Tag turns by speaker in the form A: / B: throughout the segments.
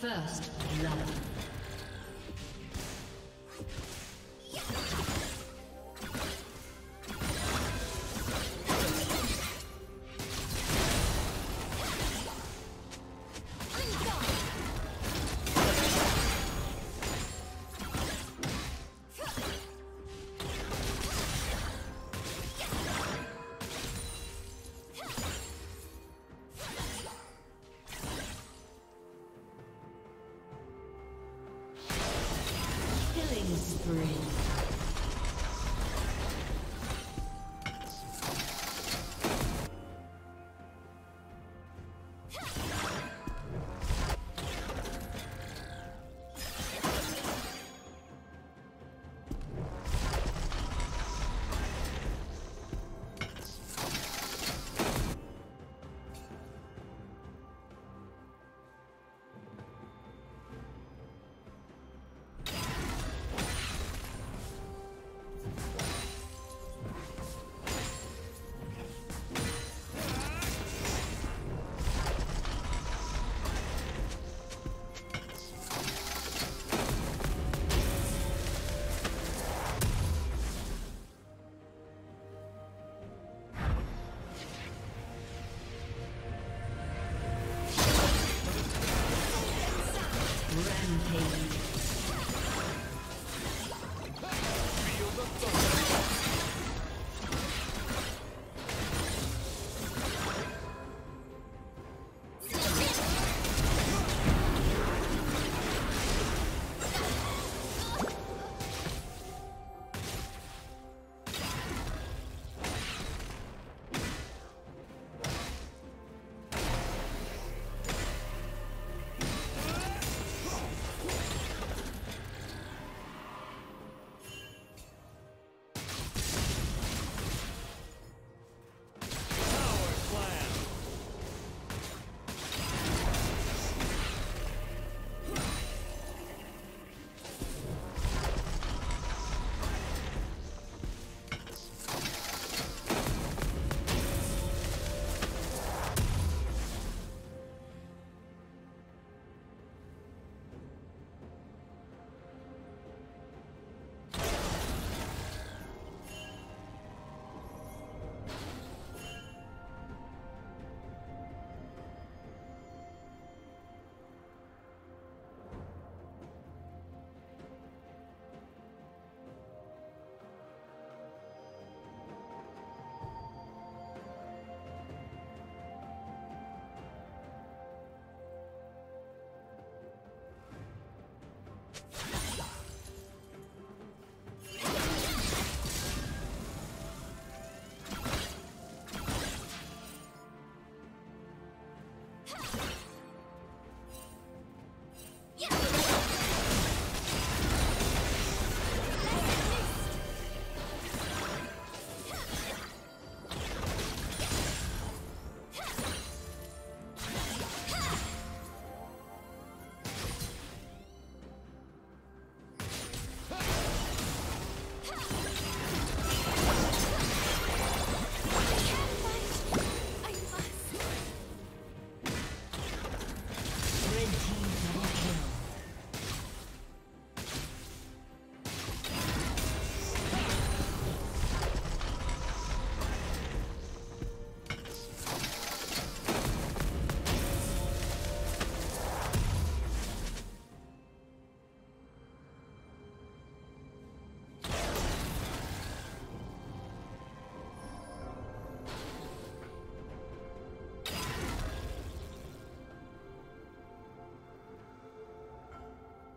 A: First blood.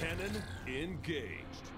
B: Cannon engaged.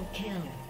A: Double kill.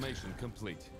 A: Transformation complete.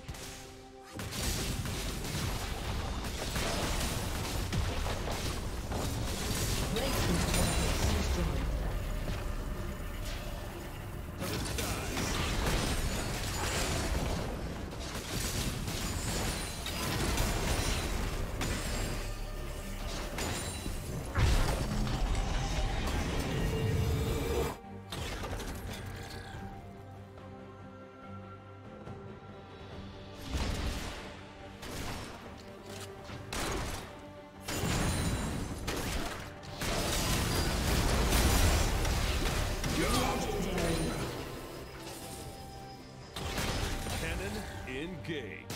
A: Engage.